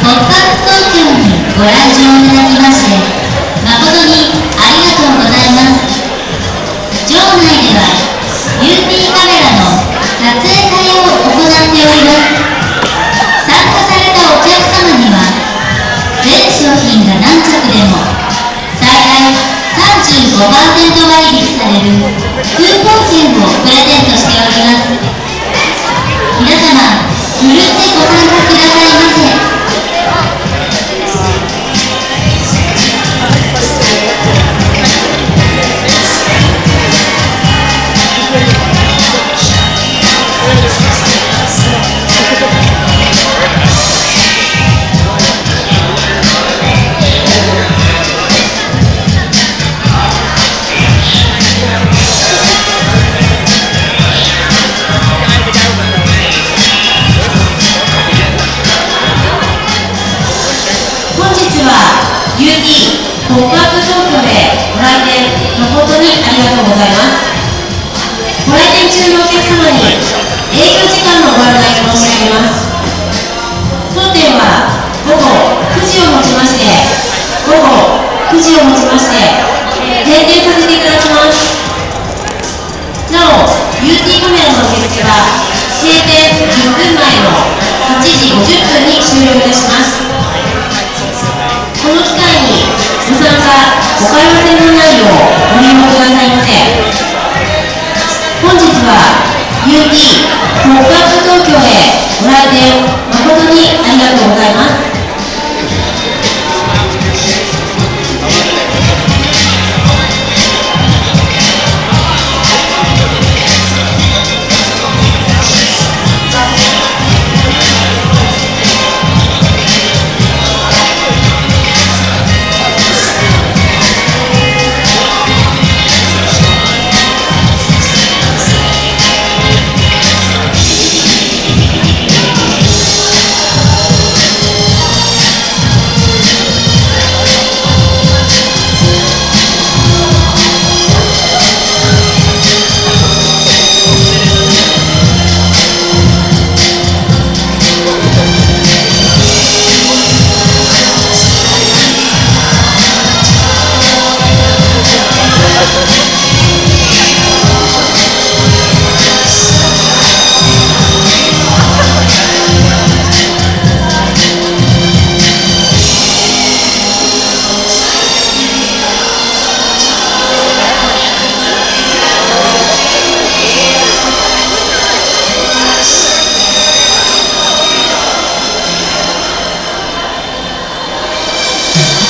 東京にご来場いただきまして誠にありがとうございます場内では UT カメラの撮影会を行っております参加されたお客様には全商品が何着でも最大35%割引されるクーポン券をプレゼントしております皆様ふるってご参加くださいませ。ありがとうございますご来店中のお客様に営業時間のご案内申し上げます。当店は午後9時をもちまして午後9時をもちまして閉店させていただきますなお UT カメラの受付は閉店10分前の8時50分に終了いたします。この機会にご参加ご会話専門内 UT ポップアップ東京へご来店誠にありがとうございます。Yeah.